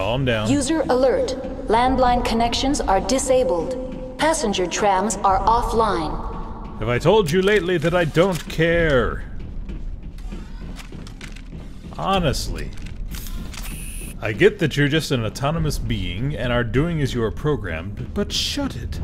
Calm down. User alert. Landline connections are disabled. Passenger trams are offline. Have I told you lately that I don't care? Honestly. I get that you're just an autonomous being and are doing as you are programmed, but shut it.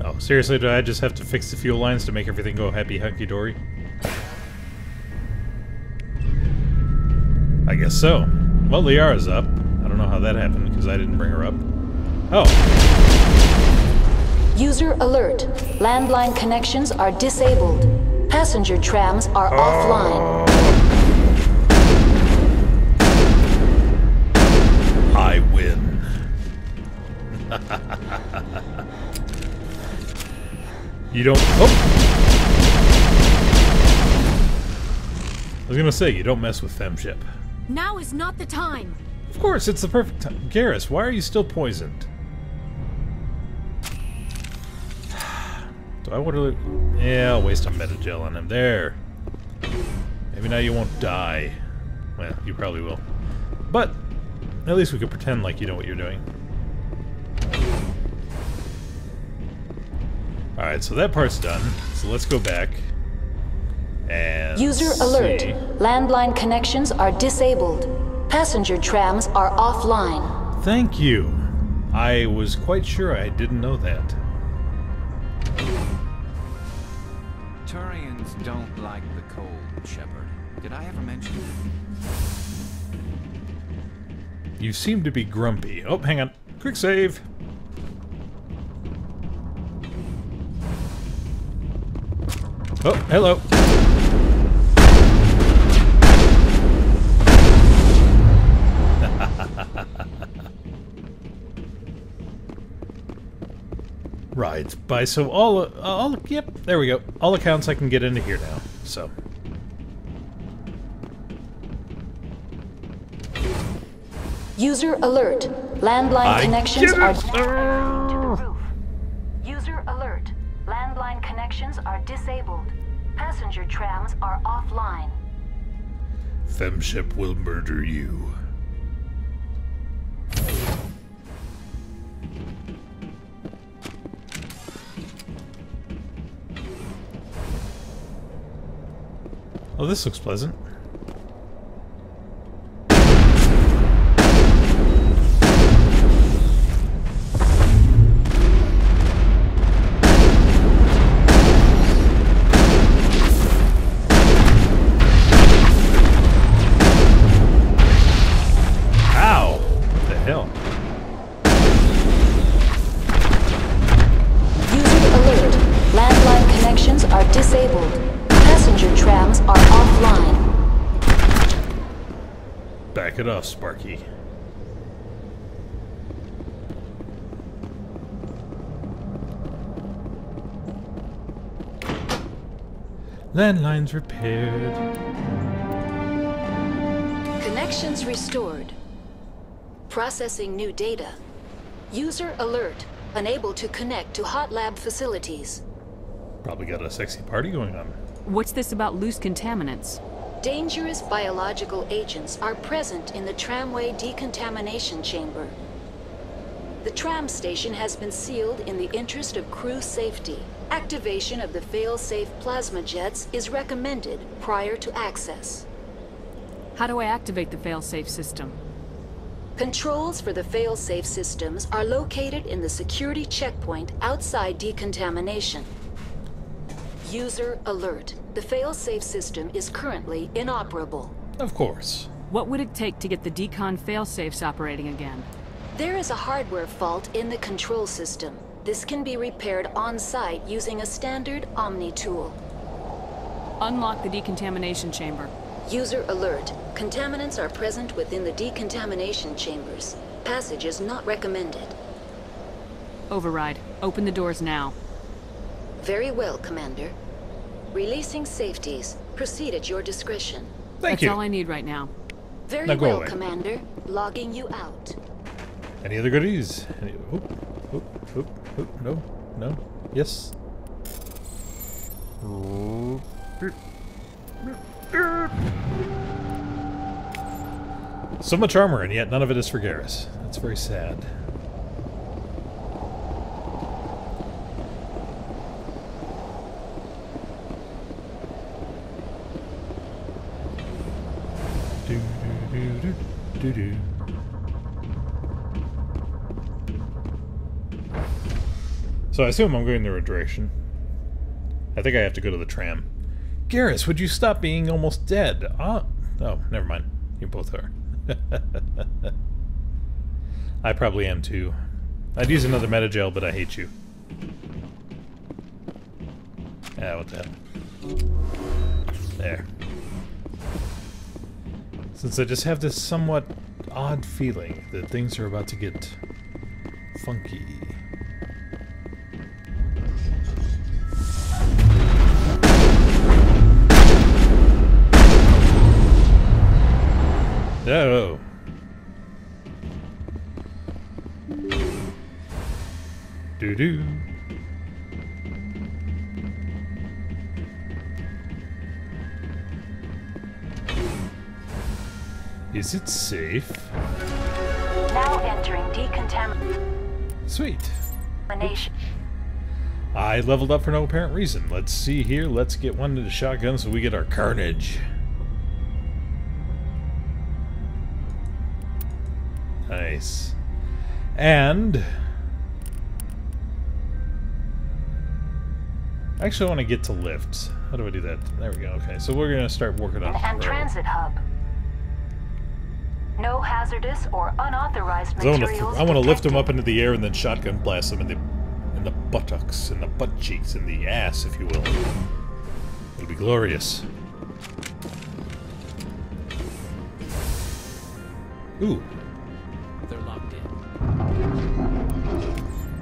Oh, seriously, do I just have to fix the fuel lines to make everything go happy hunky-dory? I guess so. Well, Liara's up. I don't know how that happened, because I didn't bring her up. Oh, User alert. Landline connections are disabled. Passenger trams are oh. offline. I win. you don't. Oh! I was gonna say, you don't mess with FemShep. Now is not the time. Of course, it's the perfect time. Garrus, why are you still poisoned? Do I want to... Yeah, I'll waste a medi-gel on him. There. Maybe now you won't die. Well, you probably will. But, at least we could pretend like you know what you're doing. Alright, so that part's done. So let's go back. And User alert. Landline connections are disabled. Passenger trams are offline. Thank you. I was quite sure I didn't know that. Turians don't like the cold, Shepard. Did I ever mention it? You seem to be grumpy. Oh, hang on. Quick save. Oh, hello. right. By so all all yep, there we go. All accounts I can get into here now. So, User alert. Landline I connections are Passenger trams are offline. FemShep will murder you. Oh, this looks pleasant. Disabled. Passenger trams are offline. Back it off, Sparky. Landlines repaired. Connections restored. Processing new data. User alert. Unable to connect to hot lab facilities. Probably got a sexy party going on. What's this about loose contaminants? Dangerous biological agents are present in the tramway decontamination chamber. The tram station has been sealed in the interest of crew safety. Activation of the fail-safe plasma jets is recommended prior to access. How do I activate the failsafe system? Controls for the fail-safe systems are located in the security checkpoint outside decontamination. User alert. The fail-safe system is currently inoperable. Of course. What would it take to get the decon failsafes operating again? There is a hardware fault in the control system. This can be repaired on-site using a standard Omni tool. Unlock the decontamination chamber. User alert. Contaminants are present within the decontamination chambers. Passage is not recommended. Override. Open the doors now. Very well, Commander. Releasing safeties. Proceed at your discretion. Thank That's you. all I need right now. Very Now go well, away. Commander. Logging you out. Any other goodies? Any, oop, oop, oop, oop, no, no, yes. Oop, oop, oop. So much armor, and yet none of it is for Garrus. That's very sad. Do, do, So I assume I'm going the right direction. I think I have to go to the tram. Garrus, would you stop being almost dead? Ah, oh, never mind. You both are. I probably am too. I'd use another medi-gel, but I hate you. Ah, what the hell. There. Since I just have this somewhat odd feeling that things are about to get funky. Oh. Do do. Is it safe? Now entering decontamination. Sweet. I leveled up for no apparent reason. Let's see here. Let's get one to the shotgun so we get our carnage. Nice. And... I actually, I want to get to lifts. How do I do that? There we go. Okay, so we're going to start working on... And transit hub. No hazardous or unauthorized So I want materials to, I want to lift them up into the air and then shotgun blast them in the in the buttocks, in the butt cheeks, in the ass, if you will. It'll be glorious. Ooh, They're locked in.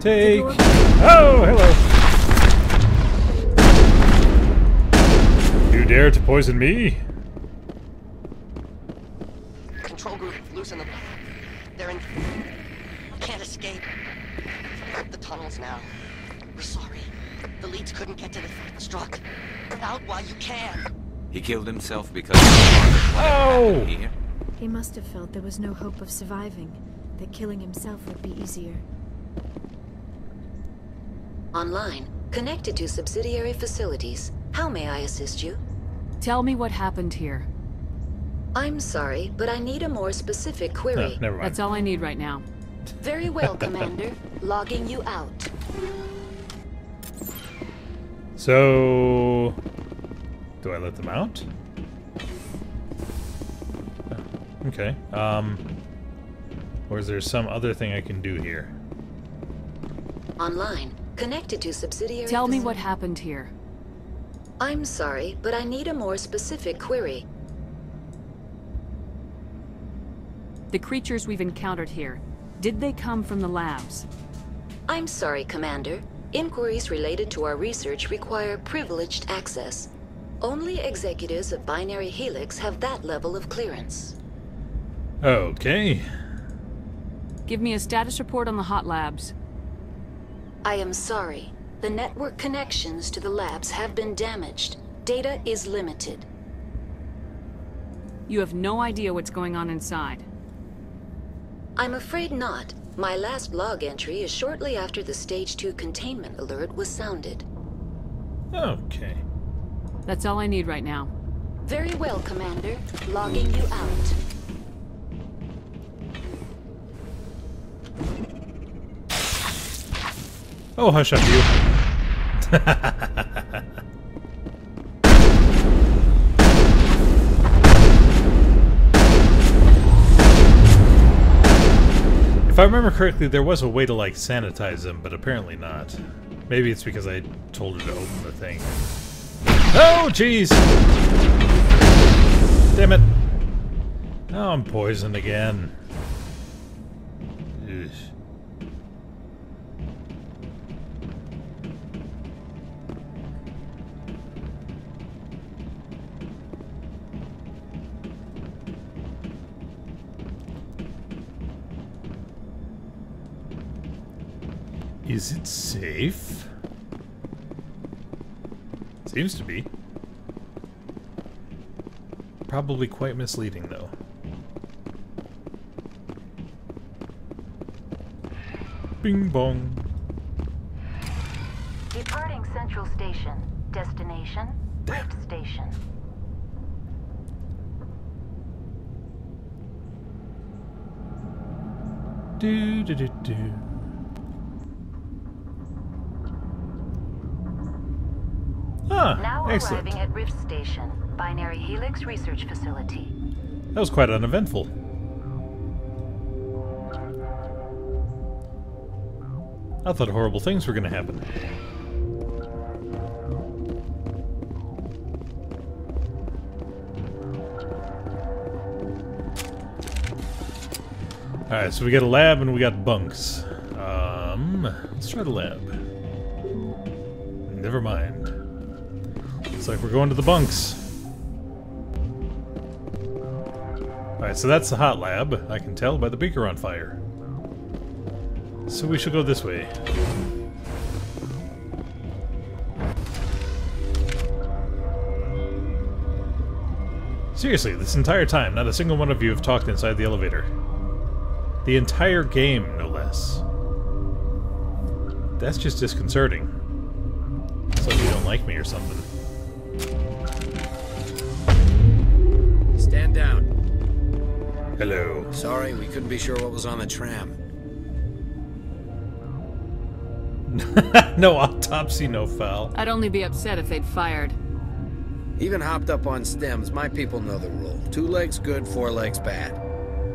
take. Oh, hello. You dare to poison me? Control group, loosen them. They're in. Can't escape. The tunnels now. We're sorry. The leads couldn't get to the struck. Out while you can. He killed himself because he wanted what had Oh! happened here. He must have felt there was no hope of surviving, that killing himself would be easier. Online, connected to subsidiary facilities. How may I assist you? Tell me what happened here. I'm sorry, but I need a more specific No, query. never mind. That's all I need right now. Very well, Commander. Logging you out. So, do I let them out? Oh, Okay. Um, or is there some other thing I can do here? Online, connected to subsidiary Tell me what happened here. I'm sorry, but I need a more specific query. The creatures we've encountered here, did they come from the labs? I'm sorry, Commander. Inquiries related to our research require privileged access. Only executives of Binary Helix have that level of clearance. Okay. Give me a status report on the hot labs. I am sorry. The network connections to the labs have been damaged. Data is limited. You have no idea what's going on inside. I'm afraid not. My last log entry is shortly after the Stage 2 containment alert was sounded. Okay. That's all I need right now. Very well, Commander. Logging you out. Oh, hush up, you. If I remember correctly, there was a way to, like, sanitize them, but apparently not. Maybe it's because I told her to open the thing. Oh, jeez! Damn it. Now I'm poisoned again. Ugh. Is it safe? Seems to be. Probably quite misleading, though. Bing bong. Departing Central Station. Destination, Damn. Rape Station. Do do do do. Ah, Now excellent. arriving at Rift Station, Binary Helix Research Facility. That was quite uneventful. I thought horrible things were going to happen. Alright, so we got a lab and we got bunks. Um, let's try the lab. Never mind. Looks like we're going to the bunks. Alright, so that's the hot lab. I can tell by the beaker on fire. So we should go this way. Seriously, this entire time, not a single one of you have talked inside the elevator. The entire game, no less. That's just disconcerting. It's like you don't like me or something. Stand down. Hello. Sorry, we couldn't be sure what was on the tram. no autopsy, no foul. I'd only be upset if they'd fired. Even hopped up on stems, my people know the rule. Two legs good, four legs bad.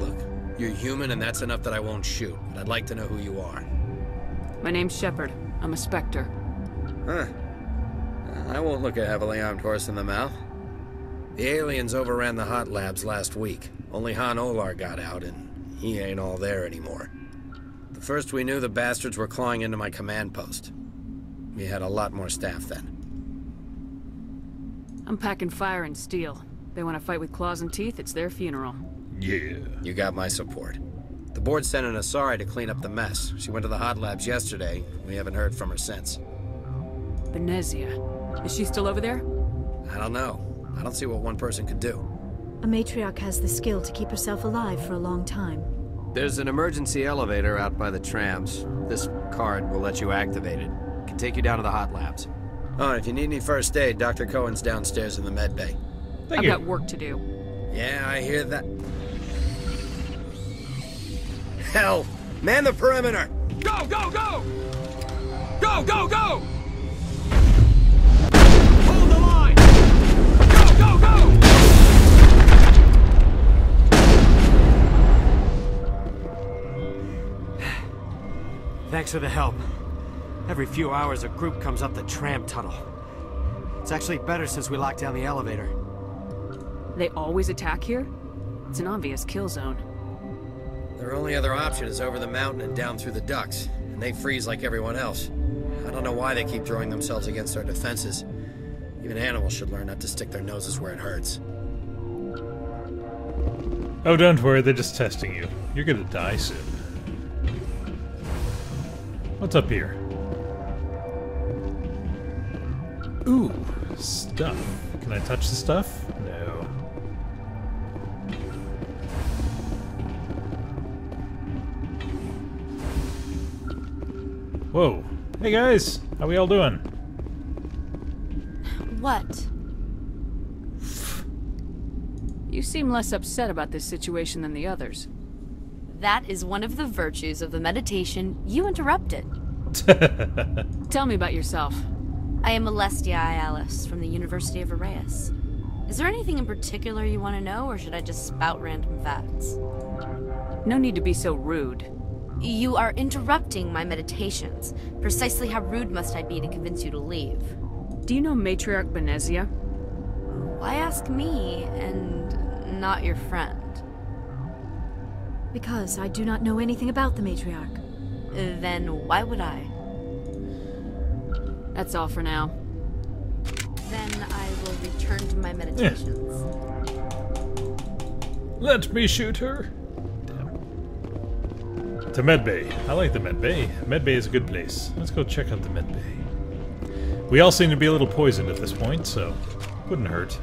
Look, you're human and that's enough that I won't shoot, but I'd like to know who you are. My name's Shepard. I'm a Spectre. Huh. I won't look a heavily armed horse in the mouth. The aliens overran the hot labs last week. Only Han Olar got out, and he ain't all there anymore. The first we knew, the bastards were clawing into my command post. We had a lot more staff then. I'm packing fire and steel. They want to fight with claws and teeth, it's their funeral. Yeah. You got my support. The board sent an Asari to clean up the mess. She went to the hot labs yesterday. We haven't heard from her since. Benezia. Is she still over there? I don't know. I don't see what one person could do. A matriarch has the skill to keep herself alive for a long time. There's an emergency elevator out by the trams. This card will let you activate it. Can take you down to the hot labs. Oh, and if you need any first aid, Dr. Cohen's downstairs in the med bay. Thank I've you. got work to do. Yeah, I hear that. Hell! Man the perimeter! Go, go, go! Go, go, go! Thanks for the help. Every few hours, a group comes up the tram tunnel. It's actually better since we locked down the elevator. They always attack here? It's an obvious kill zone. Their only other option is over the mountain and down through the ducts, and they freeze like everyone else. I don't know why they keep throwing themselves against our defenses. Even animals should learn not to stick their noses where it hurts. Oh, don't worry, they're just testing you. You're gonna die soon. What's up here? Ooh, stuff. Can I touch the stuff? No. Whoa. Hey guys, how we all doing? What? You seem less upset about this situation than the others. That is one of the virtues of the meditation you interrupted. Tell me about yourself. I am Alestia Iallis from the University of Arraeus. Is there anything in particular you want to know, or should I just spout random facts? No need to be so rude. You are interrupting my meditations. Precisely how rude must I be to convince you to leave? Do you know Matriarch Benezia? Why ask me and not your friend? Because I do not know anything about the matriarch. Then why would I? That's all for now. Then I will return to my meditations. Let me shoot her. Damn. To Medbay. I like the Medbay. Medbay is a good place. Let's go check out the Medbay. We all seem to be a little poisoned at this point, so wouldn't hurt.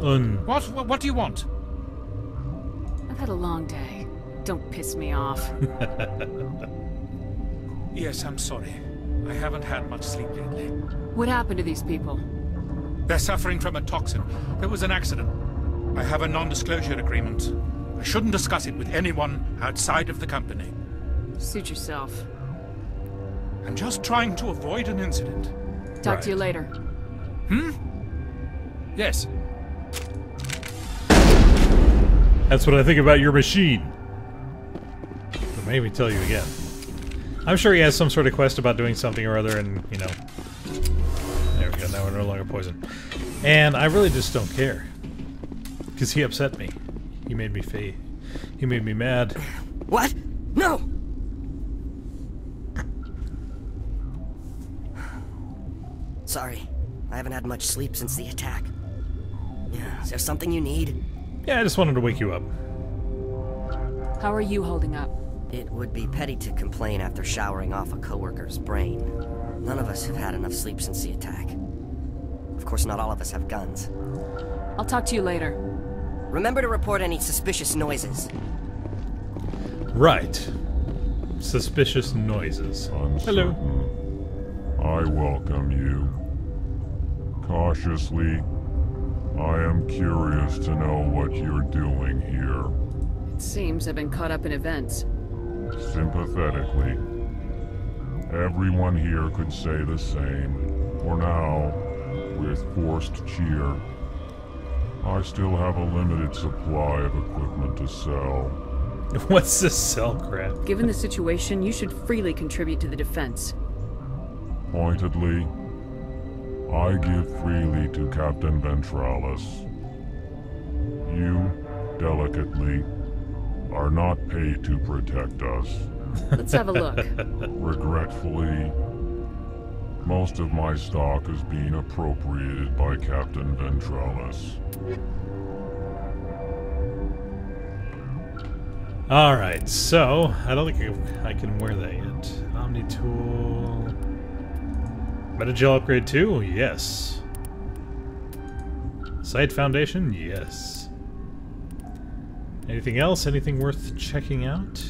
Un. What? What, what do you want? I've had a long day. Don't piss me off. Yes, I'm sorry. I haven't had much sleep lately. what happened to these people? They're suffering from a toxin. There was an accident. I have a non-disclosure agreement. I shouldn't discuss it with anyone outside of the company. Suit yourself. I'm just trying to avoid an incident. Talk to you later. Hmm? Yes. That's what I think about your machine. But maybe tell you again. I'm sure he has some sort of quest about doing something or other, and, you know... There we go, now we're no longer poisoned. And I really just don't care. Because he upset me. He made me fa- He made me mad. What? No! Sorry. I haven't had much sleep since the attack. Yeah, is there something you need? Yeah, I just wanted to wake you up. How are you holding up? It would be petty to complain after showering off a coworker's brain. None of us have had enough sleep since the attack. Of course, not all of us have guns. I'll talk to you later. Remember to report any suspicious noises. Right. Suspicious noises. Hello. I welcome you. Cautiously, I am curious to know what you're doing here. It seems I've been caught up in events. Sympathetically. Everyone here could say the same. For now, with forced cheer, I still have a limited supply of equipment to sell. What's this cell crap? Given the situation, you should freely contribute to the defense. Pointedly, I give freely to Captain Ventralis. You, delicately, are not paid to protect us. Let's have a look. Regretfully, most of my stock is being appropriated by Captain Ventralis. Alright, so, I don't think I can wear that yet. Omni Tool. Medi-gel upgrade 2? Yes. Site Foundation? Yes. Anything else? Anything worth checking out?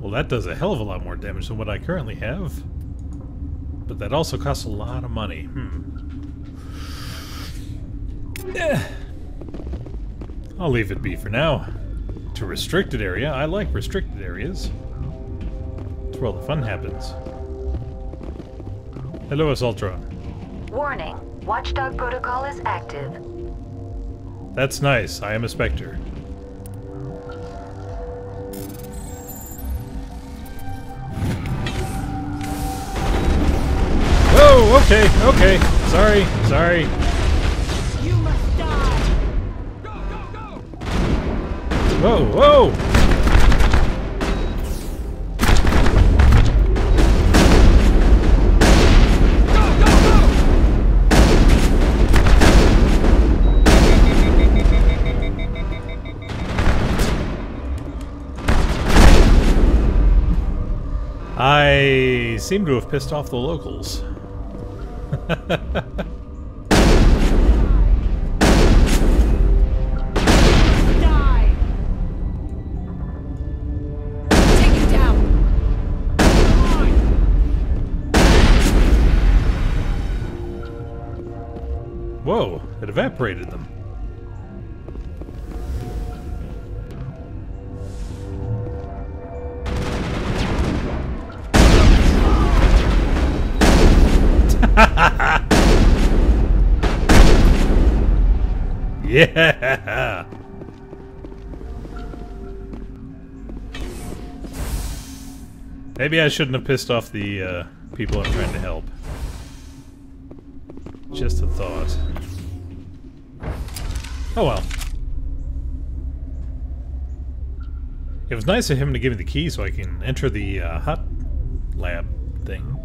Well, that does a hell of a lot more damage than what I currently have. But that also costs a lot of money. Hmm. Eh. I'll leave it be for now. To restricted area, I like restricted areas. That's where all the fun happens. Hello, Assaultron. Warning. Watchdog protocol is active. That's nice. I am a Spectre. Oh, okay, okay. Sorry, sorry. You must die. Go, go, go. Whoa, whoa! I seem to have pissed off the locals. Whoa, it evaporated them. Yeah! Maybe I shouldn't have pissed off the uh, people I'm trying to help. Just a thought. Oh well. It was nice of him to give me the key so I can enter the uh, hot lab thing.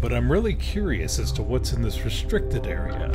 But I'm really curious as to what's in this restricted area.